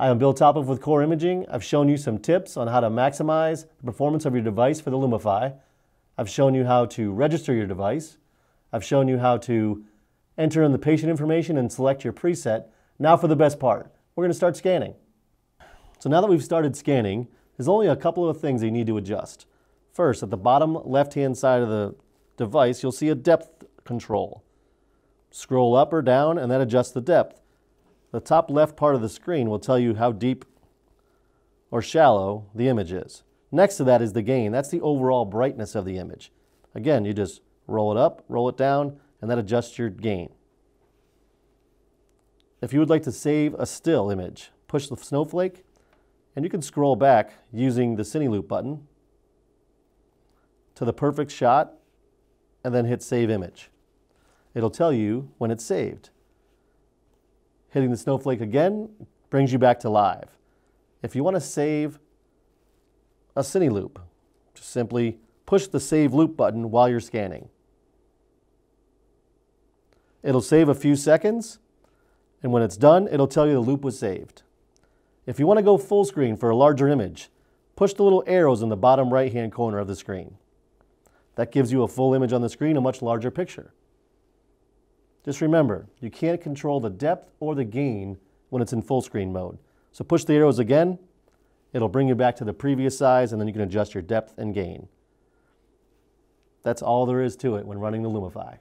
Hi, I'm Bill Topov with Core Imaging. I've shown you some tips on how to maximize the performance of your device for the Lumify. I've shown you how to register your device. I've shown you how to enter in the patient information and select your preset. Now for the best part. We're going to start scanning. So now that we've started scanning, there's only a couple of things you need to adjust. First, at the bottom left-hand side of the device, you'll see a depth control. Scroll up or down and that adjusts the depth. The top left part of the screen will tell you how deep or shallow the image is. Next to that is the gain. That's the overall brightness of the image. Again, you just roll it up, roll it down, and that adjusts your gain. If you would like to save a still image, push the snowflake, and you can scroll back using the Cine Loop button to the perfect shot, and then hit Save Image. It'll tell you when it's saved. Hitting the snowflake again brings you back to live. If you want to save a Cine loop, just simply push the Save Loop button while you're scanning. It'll save a few seconds, and when it's done, it'll tell you the loop was saved. If you want to go full screen for a larger image, push the little arrows in the bottom right-hand corner of the screen. That gives you a full image on the screen, a much larger picture. Just remember, you can't control the depth or the gain when it's in full screen mode. So push the arrows again, it'll bring you back to the previous size and then you can adjust your depth and gain. That's all there is to it when running the Lumify.